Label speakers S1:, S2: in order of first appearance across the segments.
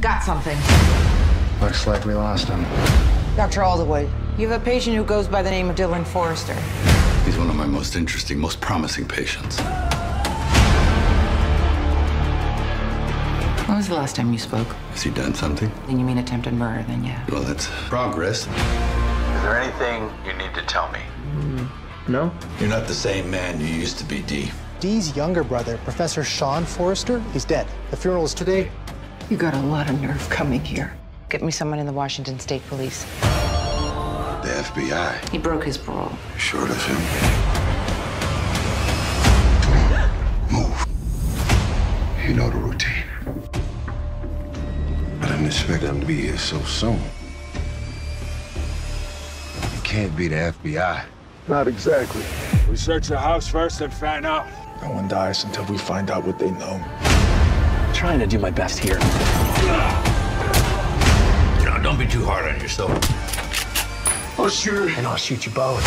S1: got something.
S2: Looks like we lost him.
S1: Dr. Alderwood, you have a patient who goes by the name of Dylan Forrester.
S3: He's one of my most interesting, most promising patients.
S1: When was the last time you spoke?
S3: Has he done something?
S1: Then you mean attempted murder, then yeah.
S3: Well, that's progress.
S4: Is there anything you need to tell me?
S2: Mm, no?
S4: You're not the same man you used to be, Dee.
S5: Dee's younger brother, Professor Sean Forrester, he's dead. The funeral is today.
S1: You got a lot of nerve coming here. Get me someone in the Washington State Police.
S4: The FBI.
S1: He broke his parole.
S4: Short of him. Move. You know the routine. I didn't expect them to be here so soon. It can't be the FBI.
S6: Not exactly. We search the house first and find out. No one dies until we find out what they know.
S2: I'm trying to do my best here.
S4: No, don't be too hard on yourself.
S6: Oh, sure.
S2: And I'll shoot you both.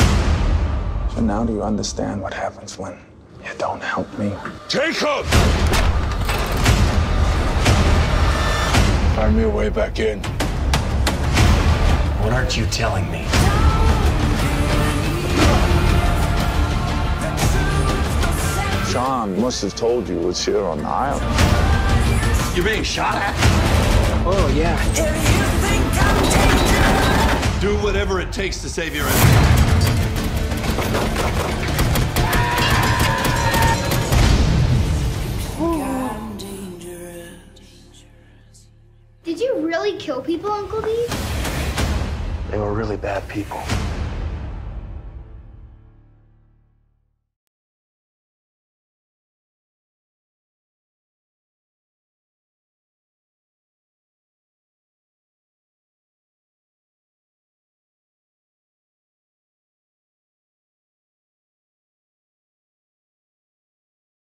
S6: So now do you understand what happens when you don't help me?
S4: Jacob!
S6: Find me a way back in.
S2: What aren't you telling me?
S6: Sean must have told you it's here on the island.
S4: You're being shot at?
S2: Oh, yeah.
S4: If you think I'm Do whatever it takes to save your ass.
S7: Did you really kill people, Uncle D?
S2: They were really bad people.